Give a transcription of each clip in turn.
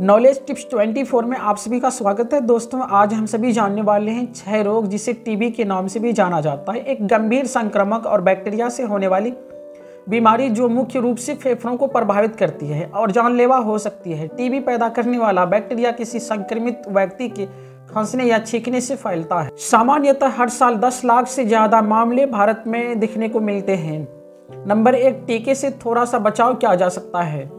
Knowledge tips 24 में आप सभी का स्वागत है। दोस्तों, आज हम सभी जानने वाले हैं छह रोग जिसे टीबी के नाम से भी जाना जाता है। एक गंभीर संक्रमक और बैक्टीरिया से होने वाली बीमारी जो मुख्य रूप से फेफड़ों को प्रभावित करती है और जानलेवा हो सकती है। टीबी पैदा करने वाला बैक्टीरिया किसी संक्रमित व्यक्ति के खांसने या छींकने से फैलता है। सामान्यतः हर साल 10 लाख से ज़्यादा मामले भारत में दिखने को मिलते हैं। नंबर एक, टीके से थोड़ा सा बचाव किया जा सकता है।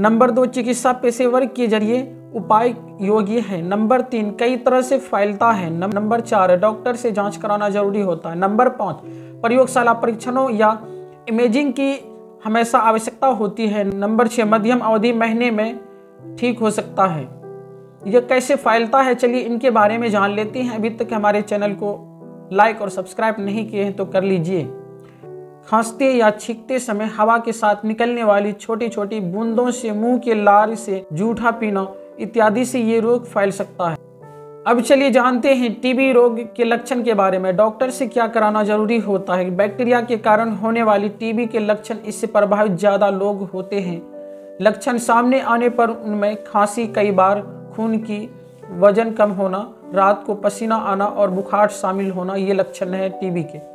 नंबर दो, चिकित्सा पेशेवर के ज़रिए उपाय योग्य है। नंबर तीन, कई तरह से फैलता है। नंबर चार, डॉक्टर से जाँच कराना ज़रूरी होता है। नंबर पाँच, प्रयोगशाला परीक्षणों या इमेजिंग की हमेशा आवश्यकता होती है। नंबर छः मध्यम अवधि महीने में ठीक हो सकता है। यह कैसे फैलता है, चलिए इनके बारे में जान लेते हैं। अभी तक हमारे चैनल को लाइक और सब्सक्राइब नहीं किए हैं तो कर लीजिए। खांसते या छींकते समय हवा के साथ निकलने वाली छोटी छोटी बूंदों से मुँह के लार से जूठा पीना इत्यादि से ये रोग फैल सकता है। अब चलिए जानते हैं टीबी रोग के लक्षण के बारे में। डॉक्टर से क्या कराना ज़रूरी होता है? बैक्टीरिया के कारण होने वाली टीबी के लक्षण इससे प्रभावित ज़्यादा लोग होते हैं। लक्षण सामने आने पर उनमें खांसी, कई बार खून की वज़न कम होना, रात को पसीना आना और बुखार शामिल होना, ये लक्षण है टीबी के।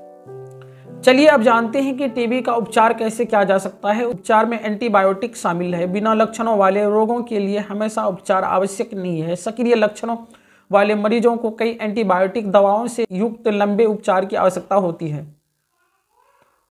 चलिए अब जानते हैं कि टीबी का उपचार कैसे किया जा सकता है। उपचार में एंटीबायोटिक शामिल है। बिना लक्षणों वाले रोगों के लिए हमेशा उपचार आवश्यक नहीं है। सक्रिय लक्षणों वाले मरीजों को कई एंटीबायोटिक दवाओं से युक्त लंबे उपचार की आवश्यकता होती है।